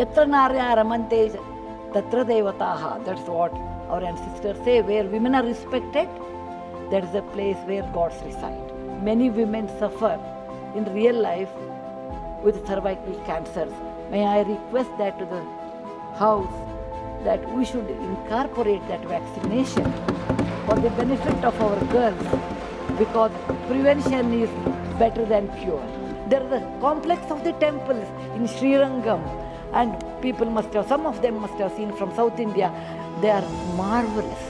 Yatra narya tatra devataha. That's what our ancestors say. Where women are respected, that is the place where gods reside. Many women suffer in real life with cervical cancers. May I request that to the House that we should incorporate that vaccination for the benefit of our girls because prevention is better than cure. There is a complex of the temples in Sri Rangam and people must have, some of them must have seen from South India. They are marvelous.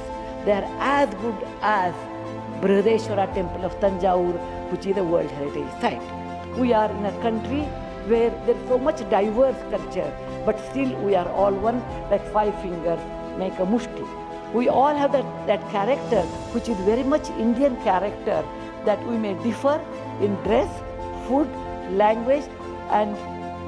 They are as good as Brihadeshwara temple of Tanjore, which is a World Heritage Site. We are in a country where there is so much diverse culture, but still we are all one, like five fingers make a mushti. We all have that, that character, which is very much Indian character, that we may differ in dress, food, language, and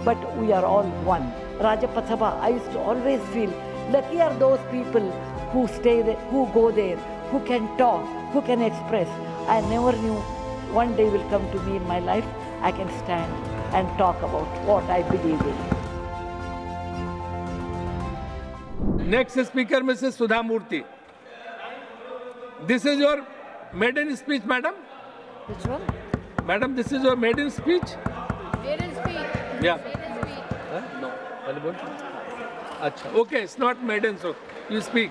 but we are all one. Rajya Sabha, I used to always feel lucky are those people who stay there, who go there, who can talk, who can express. I never knew one day will come to me in my life, I can stand and talk about what I believe in. Next speaker, Mrs. Sudha Murthy. This is your maiden speech, madam. Which one? Madam, this is your maiden speech. Maiden speech. Yeah. Achha. Okay, it's not maiden, so you speak.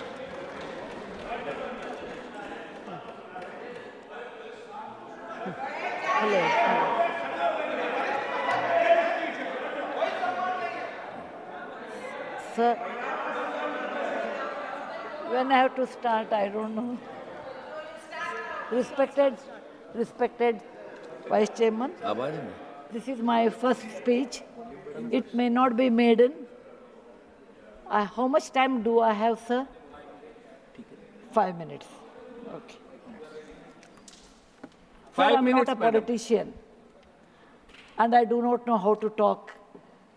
Hello. Sir, when I have to start, I don't know. Respected, respected Vice Chairman. This is my first speech. It may not be maiden. How much time do I have, sir? Five minutes. Okay. Five sir, I'm not a politician. Madam. And I do not know how to talk.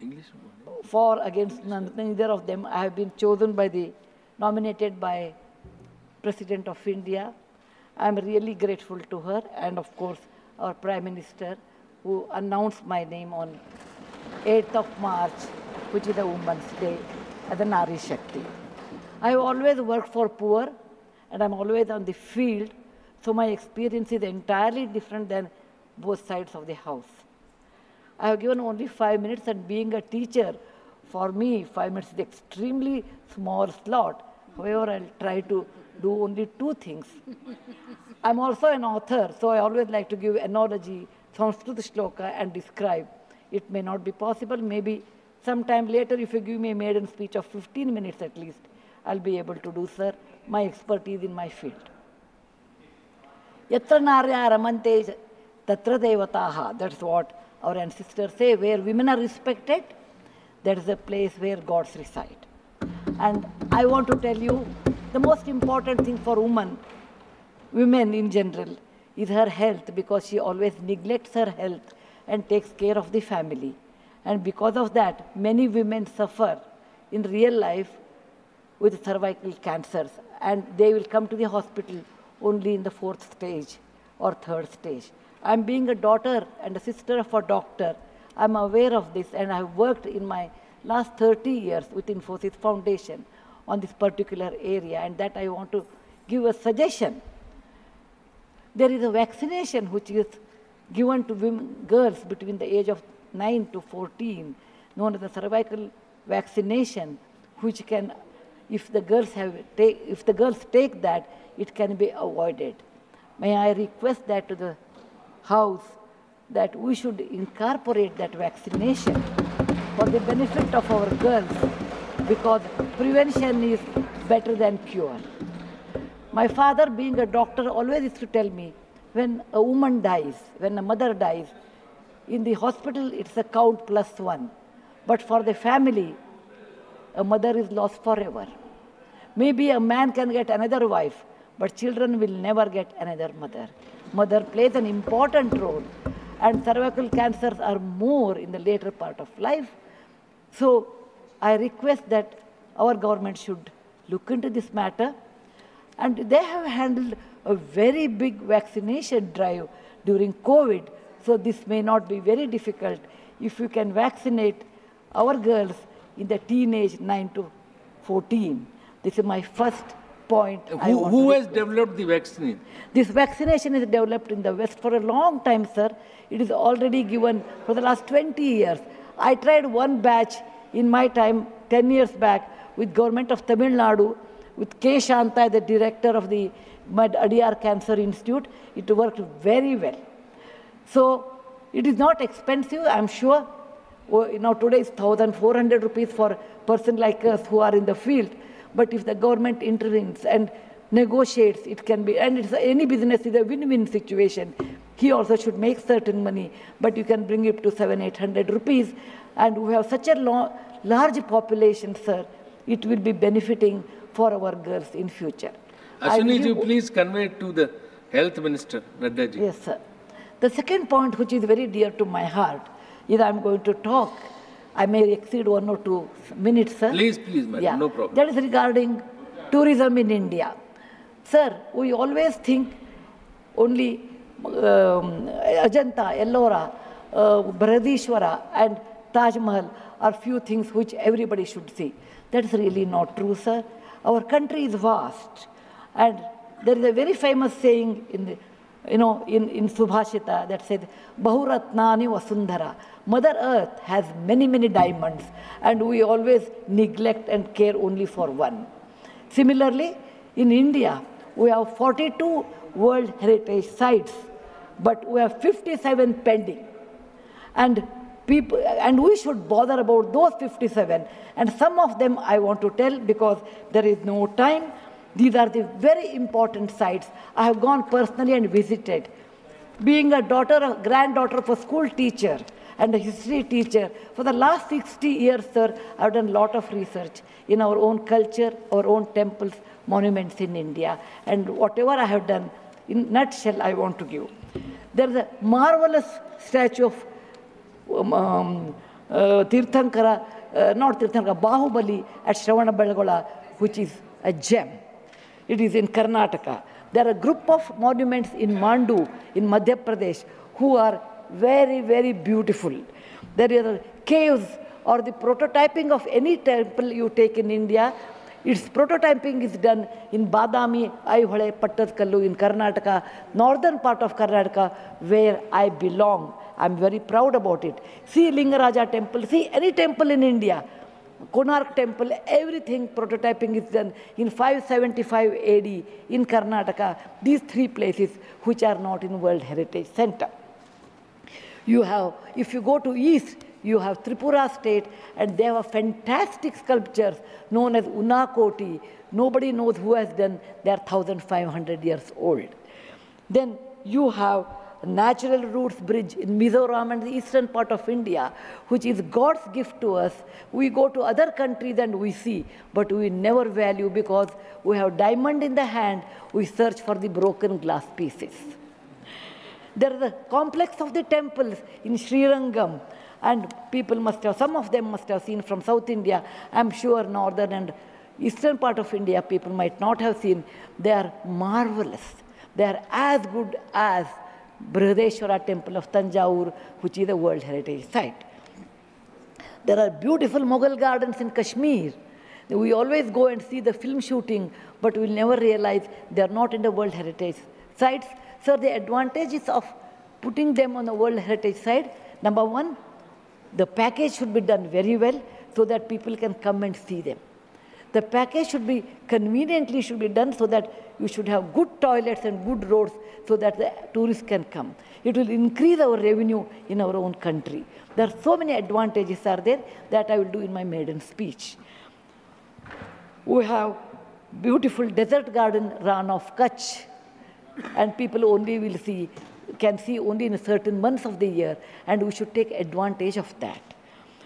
English? For, against, neither of them. I have been chosen by the, nominated by President of India. I'm really grateful to her and, of course, our Prime Minister who announced my name on 8th of March, which is the Women's Day, as a Nari Shakti. I have always worked for poor and I'm always on the field, so my experience is entirely different than both sides of the house. I have given only five minutes, and being a teacher, for me, five minutes is extremely small slot. However, I'll try to do only two things. I'm also an author, so I always like to give analogy, Sanskrit shloka, and describe. It may not be possible, maybe sometime later, if you give me a maiden speech of 15 minutes at least, I'll be able to do, sir, my expertise in my field. Yatra narya ramante tatra. That's what our ancestors say. Where women are respected, that is the place where gods reside. And I want to tell you the most important thing for women, women in general, is her health because she always neglects her health and takes care of the family. And because of that, many women suffer in real life with cervical cancers and they will come to the hospital only in the fourth stage or third stage. I'm being a daughter and a sister of a doctor. I'm aware of this and I've worked in my last 30 years with Infosys Foundation on this particular area and that I want to give a suggestion. There is a vaccination which is given to women, girls between the age of 9 to 14 known as the cervical vaccination which can if the girls have take, if the girls take that it can be avoided. May i request that to the house that we should incorporate that vaccination for the benefit of our girls because prevention is better than cure my father being a doctor always used to tell me when a woman dies when a mother dies in the hospital it's a count plus 1 but for the family a mother is lost forever. Maybe a man can get another wife, but children will never get another mother. Mother plays an important role, and cervical cancers are more in the later part of life. So I request that our government should look into this matter. And they have handled a very big vaccination drive during COVID, so this may not be very difficult. If you can vaccinate our girls in the teenage 9 to 14. This is my first point. Who, who has developed the vaccine? this vaccination is developed in the West for a long time, sir. It is already given for the last 20 years. I tried one batch in my time, 10 years back, with government of Tamil Nadu, with K. Shanta, the director of the Adyar Cancer Institute. It worked very well. So it is not expensive, I'm sure. Oh, know, today is 1,400 rupees for a person like us who are in the field. But if the government intervenes and negotiates, it can be, and it's any business is a win-win situation. He also should make certain money, but you can bring it to seven, eight hundred rupees. And we have such a large population, sir. It will be benefiting for our girls in future. Ashwini give- please convey it to the health minister, Naddaji. Yes, sir. The second point, which is very dear to my heart, is I'm going to talk. I may exceed one or two minutes, sir. Please, please, madam, Yeah. no problem. That is regarding tourism in India. Sir, we always think only um, Ajanta, Ellora, uh, and Taj Mahal are few things which everybody should see. That's really not true, sir. Our country is vast, and there is a very famous saying in the, you know, in, in Subhashita that says, Bahuratnani Vasundhara. Mother Earth has many, many diamonds, and we always neglect and care only for one. Similarly, in India, we have 42 World Heritage Sites, but we have 57 pending. And people, and we should bother about those 57. And some of them I want to tell because there is no time. These are the very important sites. I have gone personally and visited. Being a daughter, a granddaughter of a school teacher and a history teacher, for the last 60 years, sir, I've done a lot of research in our own culture, our own temples, monuments in India. And whatever I have done, in nutshell, I want to give. There is a marvelous statue of Tirthankara, not Tirthankara, Bahubali at Shravana Belgola, which is a gem. It is in Karnataka. There are a group of monuments in Mandu, in Madhya Pradesh, who are very, very beautiful. There are caves or the prototyping of any temple you take in India. Its prototyping is done in Badami, Aihole, Pattadkallu in Karnataka, northern part of Karnataka, where I belong. I'm very proud about it. See Lingaraja temple, see any temple in India. Konark temple, everything prototyping is done in 575 AD in Karnataka. These three places which are not in World Heritage Center. You have, if you go to east, you have Tripura state and they have fantastic sculptures known as Unakoti. Nobody knows who has done, they are 1500 years old. Then you have Natural Roots Bridge in Mizoram and the eastern part of India, which is God's gift to us. We go to other countries and we see, but we never value because we have diamond in the hand, we search for the broken glass pieces. There is a complex of the temples in Sri Srirangam, and people must have, some of them must have seen from South India. I'm sure northern and eastern part of India people might not have seen. They are marvelous. They are as good as Brihadeshwara temple of Tanjore, which is a World Heritage Site. There are beautiful Mughal gardens in Kashmir. We always go and see the film shooting, but we'll never realize they are not in the World Heritage sites. So the advantages of putting them on the World Heritage site, number one, the package should be done very well so that people can come and see them. The package should be conveniently should be done so that you should have good toilets and good roads so that the tourists can come. It will increase our revenue in our own country. There are so many advantages are there that I will do in my maiden speech. We have beautiful desert garden run of Kutch and people only will see, can see only in certain months of the year and we should take advantage of that.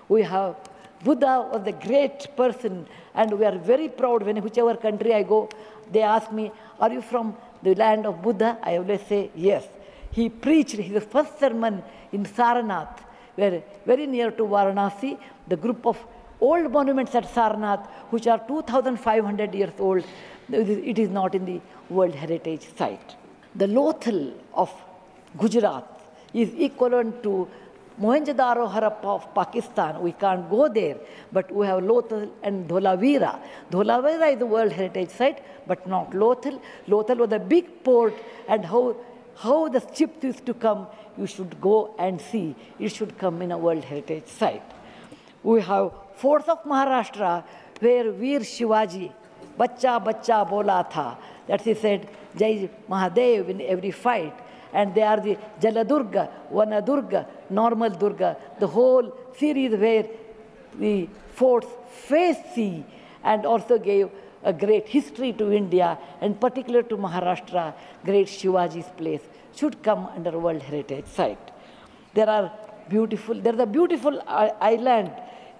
We have Buddha was a great person and we are very proud when whichever country I go, they ask me, are you from the land of Buddha? I always say, yes. He preached his first sermon in Sarnath, where very near to Varanasi, the group of old monuments at Sarnath, which are 2,500 years old, it is not in the World Heritage Site. The Lothal of Gujarat is equivalent to Mohenjo-daro Harappa of Pakistan, we can't go there, but we have Lothal and Dholavira. Dholavira is a World Heritage Site, but not Lothal. Lothal was a big port, and how, how the ships used to come, you should go and see. It should come in a World Heritage Site. We have forts of Maharashtra where Veer Shivaji, Bacha Bacha Bola Tha, that he said, Jai Mahadev in every fight. And they are the Jaladurga, Vanadurga, Normal Durga, the whole series where the forts face sea and also gave a great history to India and particular to Maharashtra, great Shivaji's place should come under World Heritage Site. There are beautiful, there's a beautiful island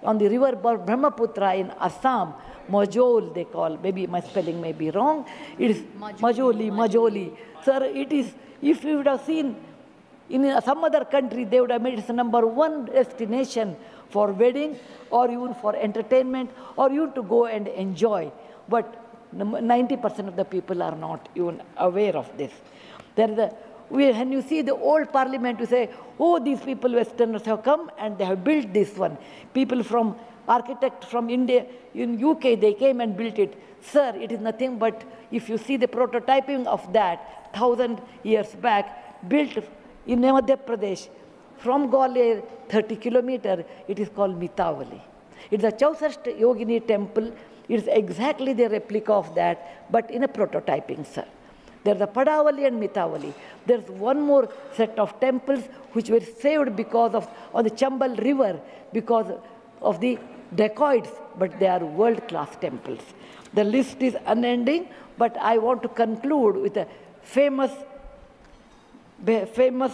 on the river Brahmaputra in Assam, Majol they call, maybe my spelling may be wrong. It is Majoli, Majoli. Sir, it is, if you would have seen in some other country, they would have made it the number one destination for wedding or even for entertainment or even to go and enjoy. But 90% of the people are not even aware of this. There is a, we, when you see the old parliament, you say, oh, these people, Westerners have come and they have built this one. People from, architect from India, in UK, they came and built it. Sir, it is nothing but, if you see the prototyping of that, thousand years back, built in Madhya Pradesh, from Gwalior, 30 kilometer, it is called Mitavali. It's a Chausath Yogini temple. It's exactly the replica of that, but in a prototyping, sir. There's a Padavali and Mitavali. There's one more set of temples which were saved because of on the Chambal River because of the dacoits, but they are world-class temples. The list is unending, but I want to conclude with a famous famous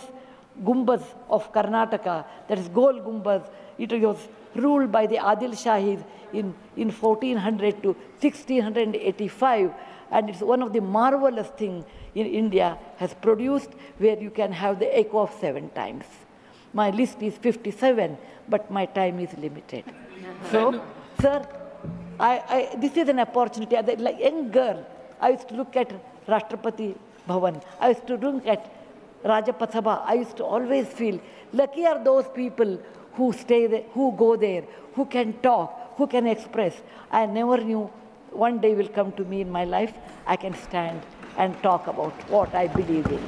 Gumbaz of Karnataka, that is Gol Gumbaz. It was ruled by the Adil Shahis in, in 1400 to 1685, and it's one of the marvelous things in India has produced where you can have the echo of seven times. My list is 57, but my time is limited. So, sir, I, I, this is an opportunity. As a like young girl, I used to look at Rashtrapati Bhavan. I used to look at Rajya Sabha. I used to always feel lucky are those people who stay there, who go there, who can talk, who can express. I never knew one day will come to me in my life. I can stand and talk about what I believe in.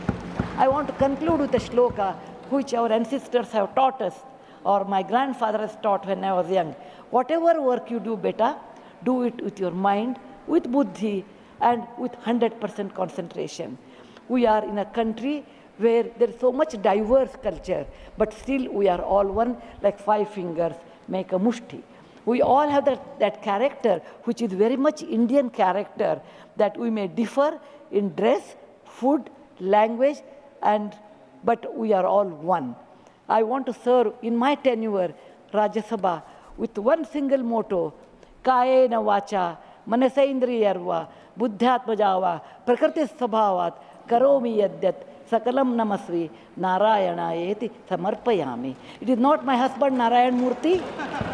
I want to conclude with a shloka which our ancestors have taught us, or my grandfather has taught when I was young. Whatever work you do better, do it with your mind, with buddhi, and with 100% concentration. We are in a country where there is so much diverse culture, but still we are all one, like five fingers make a mushti. We all have that, that character, which is very much Indian character, that we may differ in dress, food, language, and but we are all one. I want to serve in my tenure Rajya Sabha with one single motto, Kayena Vacha, Manasendriyarva, Buddhatmajava, Prakriti Sabhavat, Karomi Yadyat, Sakalam Namasvi, Narayana Eti Samarpayami. It is not my husband Narayan Murthy,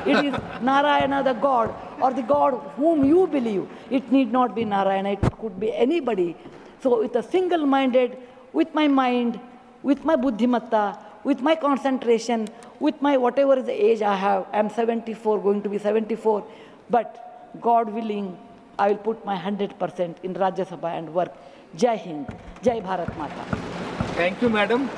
it is Narayana the God or the God whom you believe. It need not be Narayana, it could be anybody. So with a single minded, with my mind, with my buddhimatta, with my concentration with my whatever is the age i have i am 74 going to be 74 but God willing, I will put my 100% in Rajya Sabha and work. Jai Hind, Jai Bharat Mata. Thank you, madam.